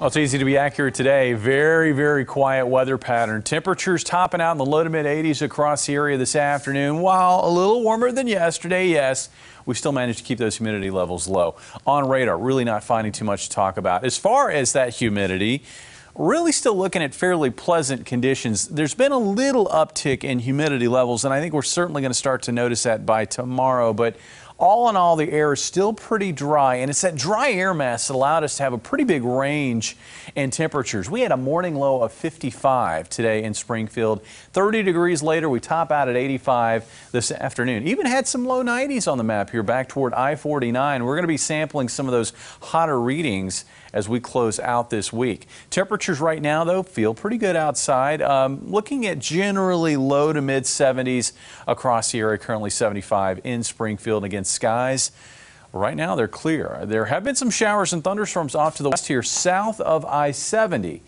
Well, it's easy to be accurate today. Very, very quiet weather pattern. Temperatures topping out in the low to mid 80s across the area this afternoon. While a little warmer than yesterday, yes, we still managed to keep those humidity levels low. On radar, really not finding too much to talk about. As far as that humidity, really still looking at fairly pleasant conditions. There's been a little uptick in humidity levels, and I think we're certainly going to start to notice that by tomorrow. But all in all, the air is still pretty dry, and it's that dry air mass that allowed us to have a pretty big range in temperatures. We had a morning low of 55 today in Springfield. 30 degrees later, we top out at 85 this afternoon. Even had some low 90s on the map here back toward I-49. We're going to be sampling some of those hotter readings as we close out this week. Temperatures right now, though, feel pretty good outside. Um, looking at generally low to mid 70s across the area, currently 75 in Springfield. Again, skies. Right now, they're clear. There have been some showers and thunderstorms off to the west here, south of I 70.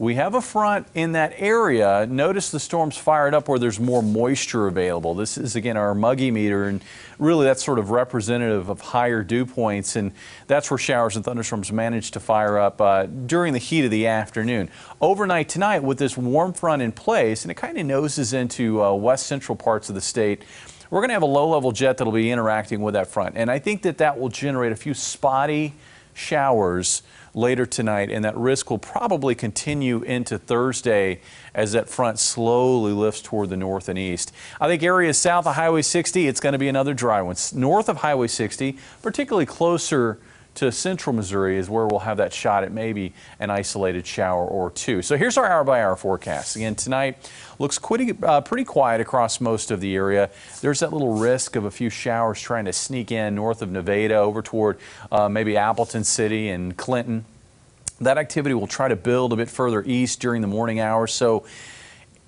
We have a front in that area. Notice the storms fired up where there's more moisture available. This is again our muggy meter, and really that's sort of representative of higher dew points, and that's where showers and thunderstorms manage to fire up uh, during the heat of the afternoon. Overnight tonight, with this warm front in place, and it kind of noses into uh, west central parts of the state we're going to have a low level jet that'll be interacting with that front. And I think that that will generate a few spotty showers later tonight, and that risk will probably continue into Thursday as that front slowly lifts toward the north and east. I think areas south of Highway 60, it's going to be another dry one. North of Highway 60, particularly closer to central Missouri is where we'll have that shot at maybe an isolated shower or two. So here's our hour by hour forecast. Again, tonight looks pretty, uh, pretty quiet across most of the area. There's that little risk of a few showers trying to sneak in north of Nevada over toward uh, maybe Appleton City and Clinton. That activity will try to build a bit further east during the morning hours. So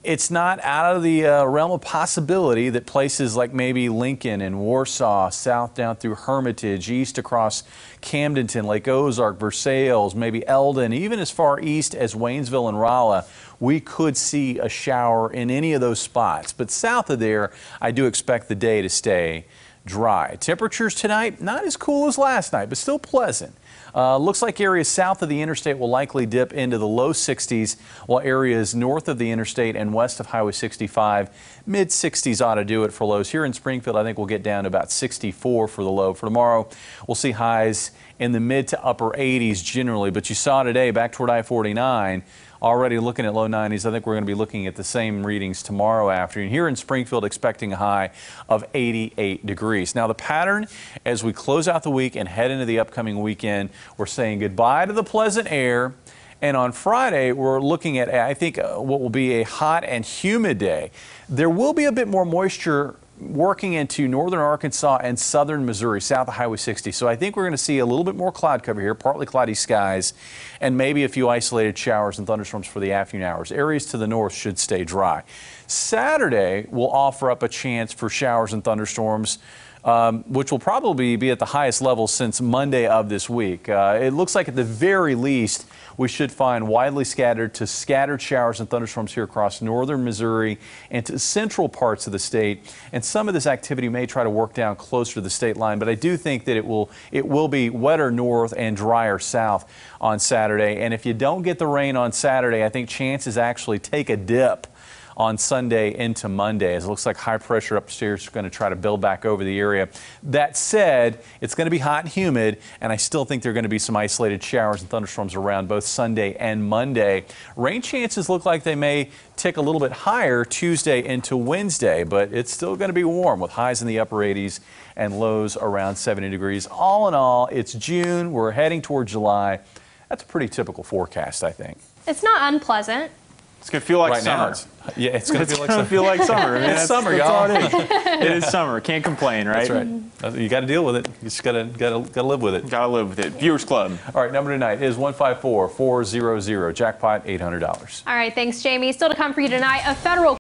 it's not out of the uh, realm of possibility that places like maybe Lincoln and Warsaw, south down through Hermitage, east across Camdenton, Lake Ozark, Versailles, maybe Eldon, even as far east as Waynesville and Rolla, we could see a shower in any of those spots. But south of there, I do expect the day to stay dry. Temperatures tonight, not as cool as last night, but still pleasant. Uh, looks like areas south of the interstate will likely dip into the low 60s, while areas north of the interstate and west of Highway 65, mid 60s ought to do it for lows. Here in Springfield, I think we'll get down to about 64 for the low. For tomorrow, we'll see highs in the mid to upper 80s generally, but you saw today back toward I 49 already looking at low 90s. I think we're going to be looking at the same readings tomorrow afternoon. Here in Springfield, expecting a high of 88 degrees. Now, the pattern as we close out the week and head into the upcoming weekend, we're saying goodbye to the pleasant air. And on Friday, we're looking at, I think, uh, what will be a hot and humid day. There will be a bit more moisture working into northern Arkansas and southern Missouri, south of Highway 60. So I think we're going to see a little bit more cloud cover here, partly cloudy skies, and maybe a few isolated showers and thunderstorms for the afternoon hours. Areas to the north should stay dry. Saturday will offer up a chance for showers and thunderstorms. Um, which will probably be at the highest level since Monday of this week. Uh, it looks like at the very least we should find widely scattered to scattered showers and thunderstorms here across northern Missouri and to central parts of the state. And some of this activity may try to work down closer to the state line, but I do think that it will it will be wetter north and drier south on Saturday. And if you don't get the rain on Saturday, I think chances actually take a dip on Sunday into Monday as it looks like high pressure upstairs is going to try to build back over the area. That said, it's going to be hot and humid, and I still think there are going to be some isolated showers and thunderstorms around both Sunday and Monday. Rain chances look like they may tick a little bit higher Tuesday into Wednesday, but it's still going to be warm with highs in the upper 80s and lows around 70 degrees. All in all, it's June. We're heading toward July. That's a pretty typical forecast, I think. It's not unpleasant. It's gonna feel like right summer. Now it's, yeah, it's gonna it's feel like gonna summer. feel like summer. I mean, it's summer, y'all. all it is. it is summer. Can't complain, right? That's right. You got to deal with it. You just gotta gotta gotta live with it. Gotta live with it. Viewers Club. All right, number tonight is one five four four zero zero. Jackpot eight hundred dollars. All right, thanks, Jamie. Still to come for you tonight, a federal